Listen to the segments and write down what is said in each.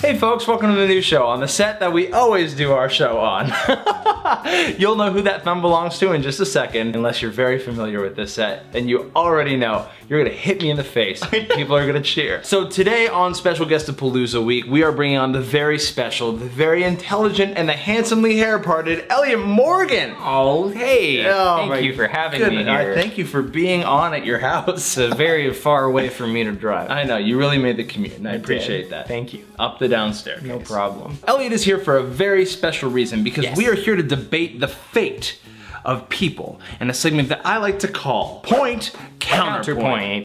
Hey folks, welcome to the new show on the set that we always do our show on. You'll know who that thumb belongs to in just a second, unless you're very familiar with this set, and you already know you're gonna hit me in the face. People are gonna cheer. So today on Special Guest-A-Palooza Week, we are bringing on the very special, the very intelligent, and the handsomely hair-parted Elliott Morgan. Oh, hey. Oh, thank you for having goodness. me here. I thank you for being on at your house. It's very far away for me to drive. I know, you really made the commute, and I, did. appreciate that. Thank you. Up the downstairs. No problem. Elliott is here for a very special reason because Yes. we are here to debate the fate of people in a segment that I like to call Point Counterpoint. Counterpoint.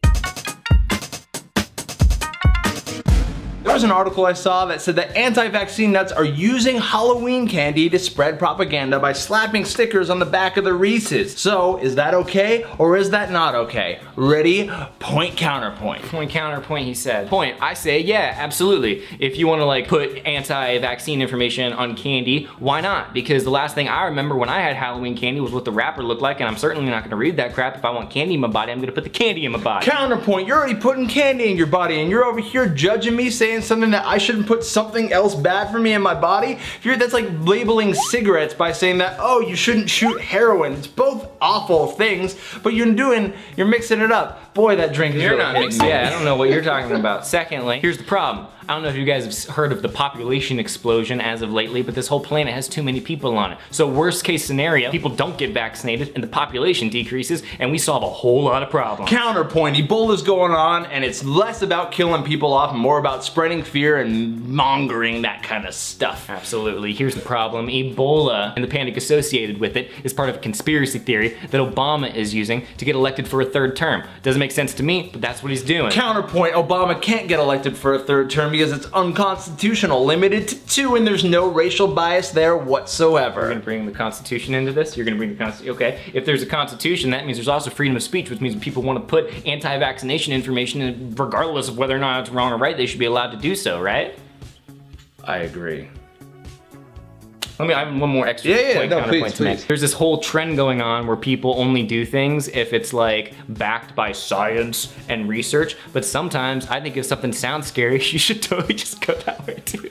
Was an article I saw that said that anti-vaccine nuts are using Halloween candy to spread propaganda by slapping stickers on the back of the Reese's. So, is that okay or is that not okay? Ready? Point counterpoint. Point counterpoint, he said. Point, I say, yeah, absolutely. If you want to like put anti-vaccine information on candy, why not? Because the last thing I remember when I had Halloween candy was what the wrapper looked like, and I'm certainly not gonna read that crap. If I want candy in my body, I'm gonna put the candy in my body. Counterpoint, you're already putting candy in your body and you're over here judging me saying something that I shouldn't put something else bad for me in my body. If you're, that's like labeling cigarettes by saying that, oh, you shouldn't shoot heroin. It's both awful things, but you're doing, you're mixing it up. Boy, that drink is You're really not mixing. Yeah, I don't know what you're talking about. Secondly, here's the problem. I don't know if you guys have heard of the population explosion as of lately, but this whole planet has too many people on it. So worst case scenario, people don't get vaccinated and the population decreases and we solve a whole lot of problems. Counterpoint, Ebola's going on and it's less about killing people off and more about spreading fear and mongering that kind of stuff. Absolutely. Here's the problem. Ebola and the panic associated with it is part of a conspiracy theory that Obama is using to get elected for a third term. Doesn't make sense to me, but that's what he's doing. Counterpoint, Obama can't get elected for a third term because it's unconstitutional, limited to two, and there's no racial bias there whatsoever. You're gonna bring the Constitution into this? You're gonna bring the Constitution, okay. If there's a Constitution, that means there's also freedom of speech, which means people wanna put anti-vaccination information in, regardless of whether or not it's wrong or right, they should be allowed to do so, right? I agree. Let me, I have one more extra Yeah, yeah, point no, counterpoint please, to make. There's this whole trend going on where people only do things if it's like backed by science and research, but sometimes I think if something sounds scary, you should totally just go that way too.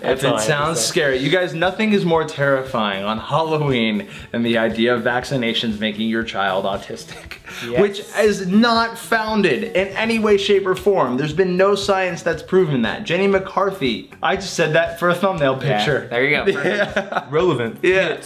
That's If it sounds scary, you guys, nothing is more terrifying on Halloween than the idea of vaccinations making your child autistic. Yes. Which is not founded in any way, shape, or form. There's been no science that's proven that. Jenny McCarthy, I just said that for a thumbnail Yeah, picture. there you go. Yeah. Relevant. Yeah,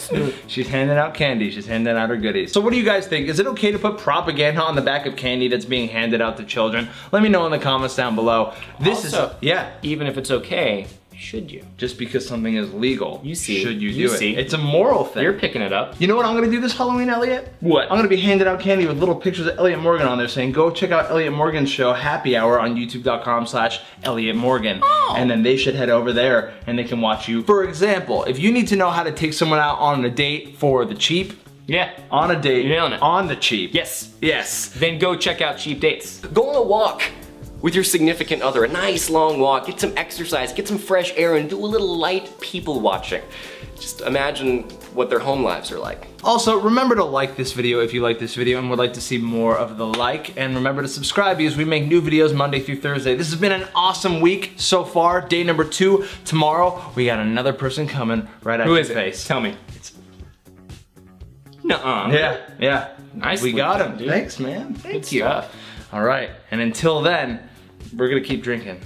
she's handing out candy. She's handing out her goodies. So what do you guys think? Is it okay to put propaganda on the back of candy that's being handed out to children? Let me know in the comments down below. This Also- is, yeah, Even if it's okay, should you? just because something is legal, You see. should you do You it? see. It's a moral thing. You're picking it up. you know what I'm gonna do this Halloween, Elliott? What? I'm gonna be handing out candy with little pictures of Elliott Morgan on there saying, go check out Elliott Morgan's show, Happy Hour, on youtube.com slash Elliott Morgan. Oh. And then they should head over there and they can watch you. For example, if you need to know how to take someone out on a date for the cheap, Yeah. on a date, You're nailing it. on the cheap. Yes. Yes. Then go check out Cheap Dates. Go on a walk with your significant other, a nice long walk, get some exercise, get some fresh air, and do a little light people watching. Just imagine what their home lives are like. Also, remember to like this video if you like this video and would like to see more of the like. And remember to subscribe because we make new videos Monday through Thursday. This has been an awesome week so far. Day number two. Tomorrow, we got another person coming right at Who your is it? face. Tell me. Nuh-uh. Yeah, yeah. Nice. We got him. dude. Thanks, man. Thank Good you. stuff. All right. And until then, we're to keep drinking.